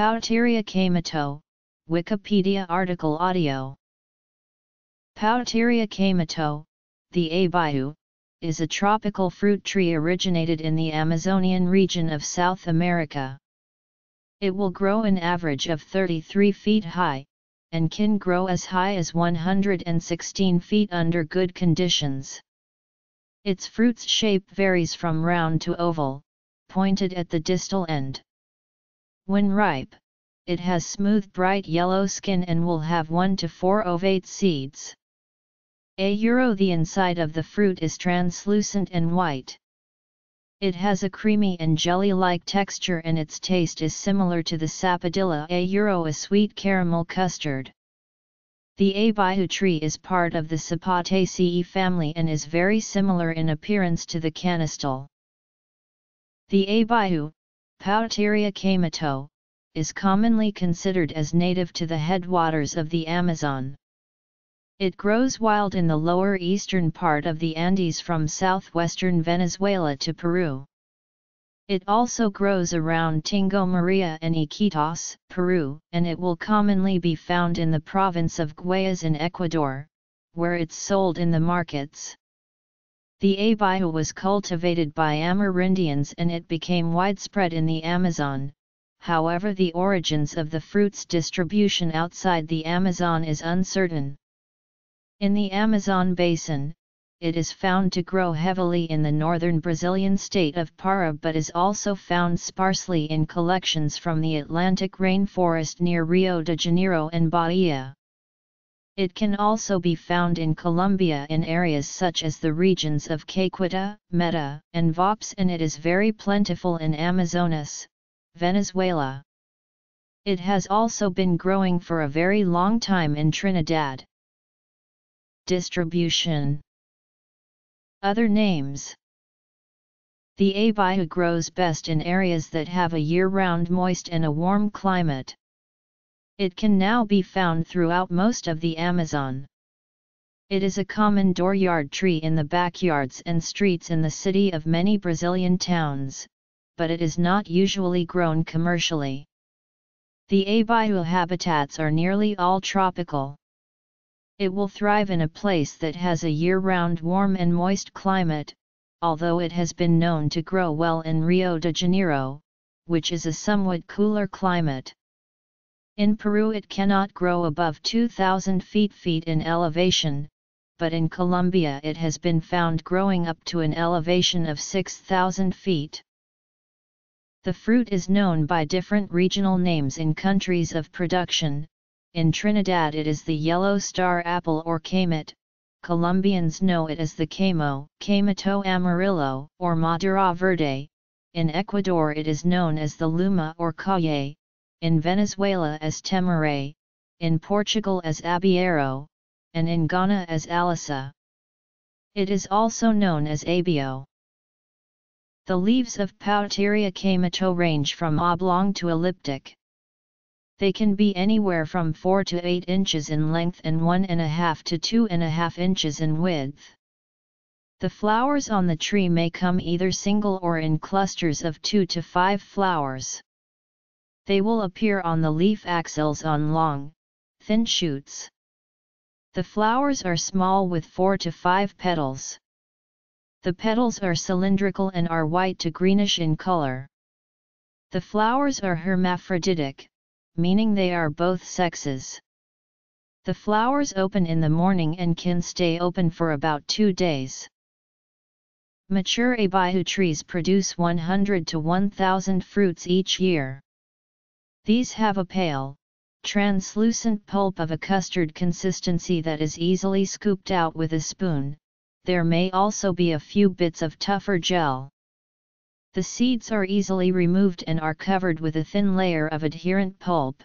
Pouteria caimito, Wikipedia article audio. Pouteria caimito, the Abiu, is a tropical fruit tree originated in the Amazonian region of South America. It will grow an average of 33 feet high, and can grow as high as 116 feet under good conditions. Its fruit's shape varies from round to oval, pointed at the distal end. When ripe, it has smooth bright yellow skin and will have 1 to 4 ovate seeds. A euro the inside of the fruit is translucent and white. It has a creamy and jelly-like texture and its taste is similar to the sapodilla a euro a sweet caramel custard. The abiu tree is part of the Sapotaceae family and is very similar in appearance to the canistel. The abiu, Pouteria caimito, is commonly considered as native to the headwaters of the Amazon. It grows wild in the lower eastern part of the Andes from southwestern Venezuela to Peru. It also grows around Tingo Maria and Iquitos, Peru, and it will commonly be found in the province of Guayas in Ecuador, where it's sold in the markets. The abiu was cultivated by Amerindians and it became widespread in the Amazon, however the origins of the fruit's distribution outside the Amazon is uncertain. In the Amazon basin, it is found to grow heavily in the northern Brazilian state of Para but is also found sparsely in collections from the Atlantic rainforest near Rio de Janeiro and Bahia. It can also be found in Colombia in areas such as the regions of Caqueta, Meta, and Vaupes and it is very plentiful in Amazonas, Venezuela. It has also been growing for a very long time in Trinidad. Distribution Other names The abiu grows best in areas that have a year-round moist and a warm climate. It can now be found throughout most of the Amazon. It is a common dooryard tree in the backyards and streets in the city of many Brazilian towns, but it is not usually grown commercially. The abiu habitats are nearly all tropical. It will thrive in a place that has a year-round warm and moist climate, although it has been known to grow well in Rio de Janeiro, which is a somewhat cooler climate. In Peru it cannot grow above 2,000 feet feet in elevation, but in Colombia it has been found growing up to an elevation of 6,000 feet. The fruit is known by different regional names in countries of production, in Trinidad it is the yellow star apple or camote, Colombians know it as the caimo, Caimito amarillo, or Madura verde, in Ecuador it is known as the luma or calle, in Venezuela as temare, in Portugal as abiero, and in Ghana as alasa. It is also known as abiu. The leaves of Pouteria caimito range from oblong to elliptic. They can be anywhere from 4 to 8 inches in length and 1.5 to 2.5 inches in width. The flowers on the tree may come either single or in clusters of 2 to 5 flowers. They will appear on the leaf axils on long, thin shoots. The flowers are small with 4 to 5 petals. The petals are cylindrical and are white to greenish in color. The flowers are hermaphroditic, meaning they are both sexes. The flowers open in the morning and can stay open for about two days. Mature abiu trees produce 100 to 1000 fruits each year. These have a pale, translucent pulp of a custard consistency that is easily scooped out with a spoon, there may also be a few bits of tougher gel. The seeds are easily removed and are covered with a thin layer of adherent pulp.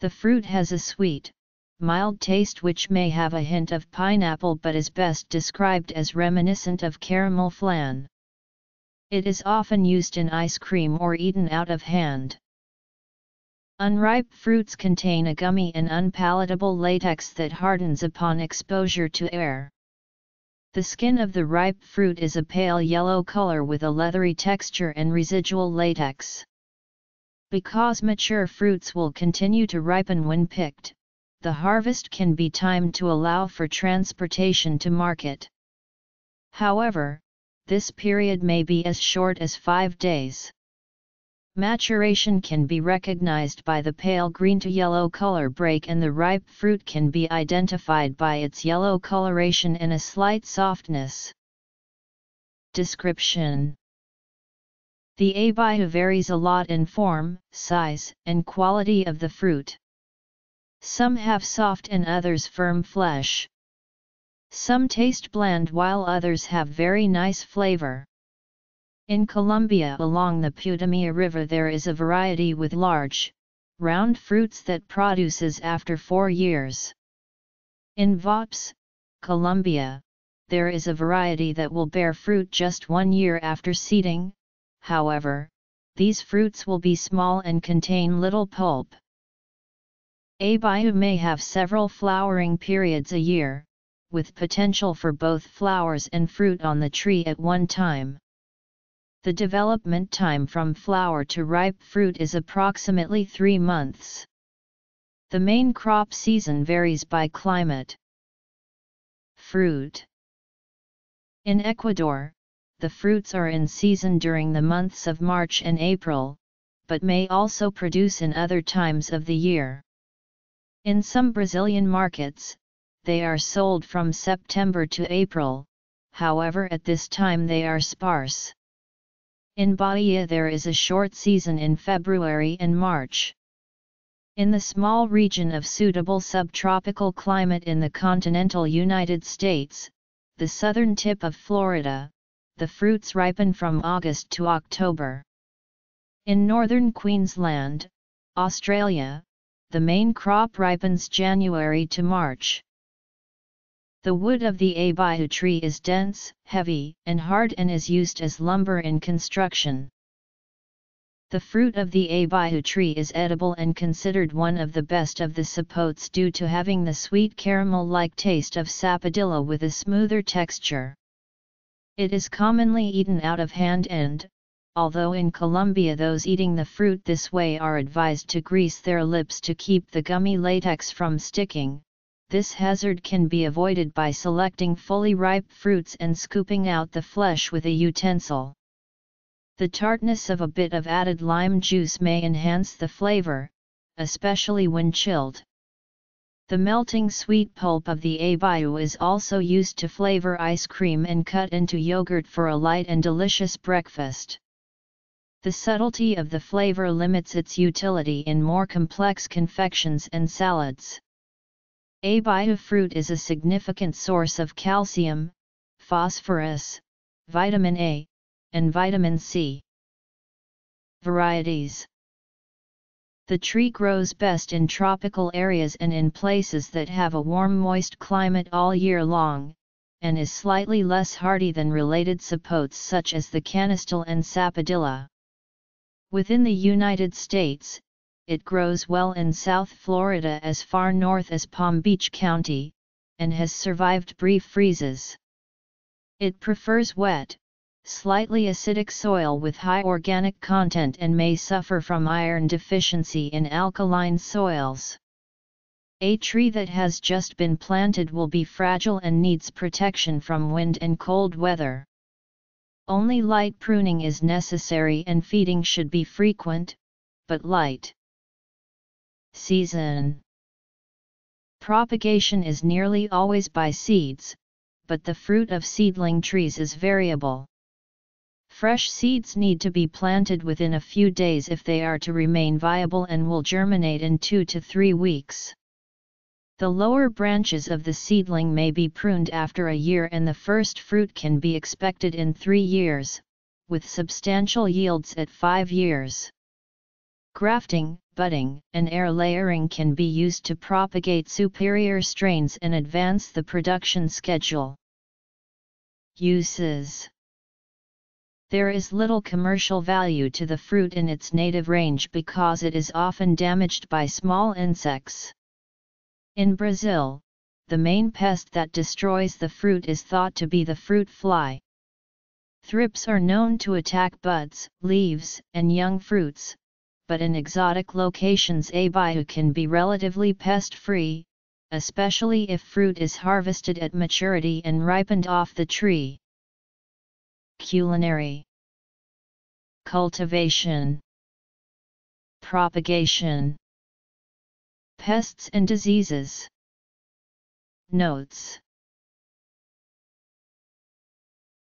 The fruit has a sweet, mild taste which may have a hint of pineapple but is best described as reminiscent of caramel flan. It is often used in ice cream or eaten out of hand. Unripe fruits contain a gummy and unpalatable latex that hardens upon exposure to air. The skin of the ripe fruit is a pale yellow color with a leathery texture and residual latex. Because mature fruits will continue to ripen when picked, the harvest can be timed to allow for transportation to market. However, this period may be as short as five days. Maturation can be recognized by the pale green to yellow color break and the ripe fruit can be identified by its yellow coloration and a slight softness. Description The abiu varies a lot in form, size, and quality of the fruit. Some have soft and others firm flesh. Some taste bland while others have very nice flavor. In Colombia along the Putumayo River there is a variety with large, round fruits that produces after four years. In Vaupes, Colombia, there is a variety that will bear fruit just one year after seeding, however, these fruits will be small and contain little pulp. Abiu may have several flowering periods a year, with potential for both flowers and fruit on the tree at one time. The development time from flower to ripe fruit is approximately 3 months. The main crop season varies by climate. Fruit In Ecuador, the fruits are in season during the months of March and April, but may also produce in other times of the year. In some Brazilian markets, they are sold from September to April, however at this time they are sparse. In Bahia there is a short season in February and March. In the small region of suitable subtropical climate in the continental United States, the southern tip of Florida, the fruits ripen from August to October. In northern Queensland, Australia, the main crop ripens January to March. The wood of the abiu tree is dense, heavy, and hard and is used as lumber in construction. The fruit of the abiu tree is edible and considered one of the best of the sapotes due to having the sweet caramel-like taste of sapodilla with a smoother texture. It is commonly eaten out of hand and, although in Colombia those eating the fruit this way are advised to grease their lips to keep the gummy latex from sticking, this hazard can be avoided by selecting fully ripe fruits and scooping out the flesh with a utensil. The tartness of a bit of added lime juice may enhance the flavor, especially when chilled. The melting sweet pulp of the abiu is also used to flavor ice cream and cut into yogurt for a light and delicious breakfast. The subtlety of the flavor limits its utility in more complex confections and salads. Abiu fruit is a significant source of calcium, phosphorus, vitamin A, and vitamin C. Varieties The tree grows best in tropical areas and in places that have a warm moist climate all year long, and is slightly less hardy than related sapotes such as the canistel and sapodilla. Within the United States, it grows well in South Florida as far north as Palm Beach County, and has survived brief freezes. It prefers wet, slightly acidic soil with high organic content and may suffer from iron deficiency in alkaline soils. A tree that has just been planted will be fragile and needs protection from wind and cold weather. Only light pruning is necessary and feeding should be frequent, but light. Season Propagation is nearly always by seeds, but the fruit of seedling trees is variable. Fresh seeds need to be planted within a few days if they are to remain viable and will germinate in 2 to 3 weeks. The lower branches of the seedling may be pruned after a year and the first fruit can be expected in 3 years, with substantial yields at 5 years. Grafting, budding, and air layering can be used to propagate superior strains and advance the production schedule. Uses There is little commercial value to the fruit in its native range because it is often damaged by small insects. In Brazil, the main pest that destroys the fruit is thought to be the fruit fly. Thrips are known to attack buds, leaves, and young fruits, but in exotic locations abiu can be relatively pest-free, especially if fruit is harvested at maturity and ripened off the tree. Culinary. Cultivation. Propagation. Pests and diseases. Notes